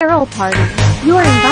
Carol party. You are invited.